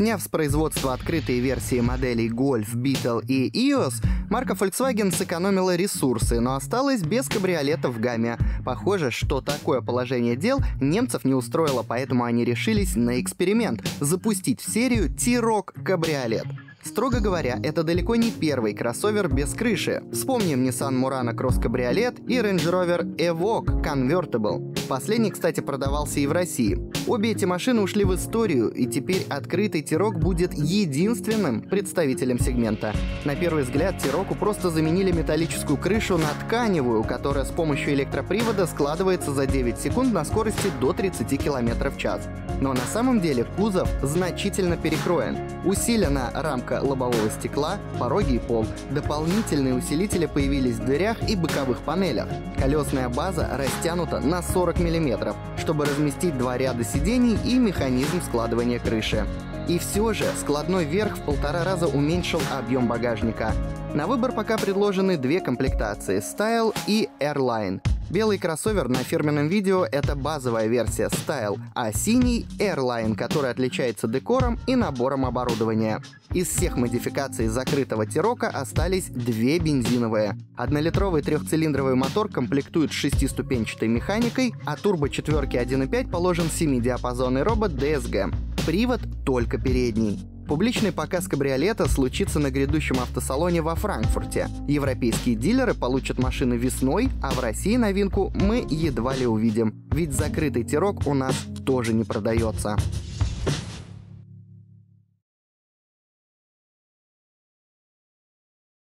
Сняв с производства открытые версии моделей Golf, Beetle и EOS, марка Volkswagen сэкономила ресурсы, но осталась без кабриолета в гамме. Похоже, что такое положение дел немцев не устроило, поэтому они решились на эксперимент — запустить в серию T-Roc кабриолет. Строго говоря, это далеко не первый кроссовер без крыши. Вспомним Nissan Murano Cross Cabriolet и Range Rover Evoque Convertible. Последний, кстати, продавался и в России. Обе эти машины ушли в историю, и теперь открытый Тирок будет единственным представителем сегмента. На первый взгляд, Тироку просто заменили металлическую крышу на тканевую, которая с помощью электропривода складывается за 9 секунд на скорости до 30 км в час. Но на самом деле кузов значительно перекроен. Усилена рамка лобового стекла, пороги и пол. Дополнительные усилители появились в дверях и боковых панелях. Колесная база растянута на 40 мм, чтобы разместить два ряда сидений и механизм складывания крыши. И все же складной верх в полтора раза уменьшил объем багажника. На выбор пока предложены две комплектации — Style и Airline. Белый кроссовер на фирменном видео — это базовая версия Style, а синий — Airline, который отличается декором и набором оборудования. Из всех модификаций закрытого Тирока остались две бензиновые. Однолитровый трехцилиндровый мотор комплектует шестиступенчатой механикой, а турбо четверки 1.5 положен 7-диапазонный робот DSG. Привод только передний. Публичный показ кабриолета случится на грядущем автосалоне во Франкфурте. Европейские дилеры получат машины весной, а в России новинку мы едва ли увидим. Ведь закрытый тирок у нас тоже не продается.